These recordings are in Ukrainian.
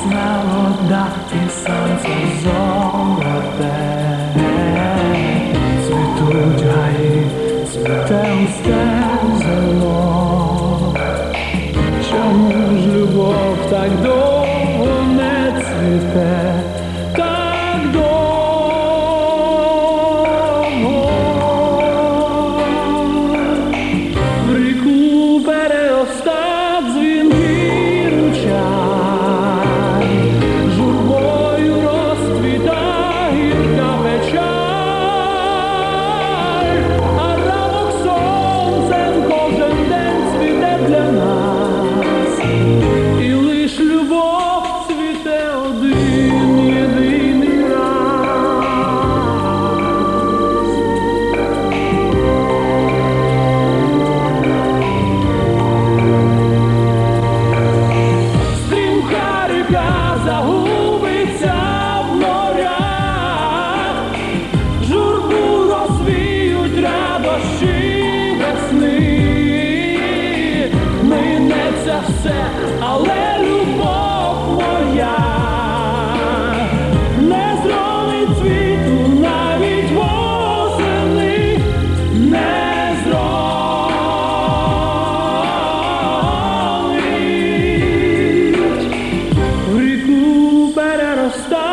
smell of dusty sands was over there. Світучаї світе усе зело. Чому ж любов так довго? все, але любов моя не зронить світу навіть восени не зронить. в ріку переростає.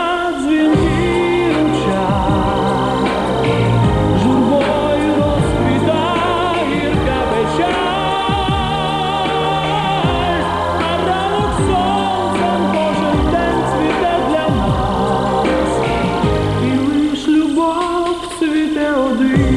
You.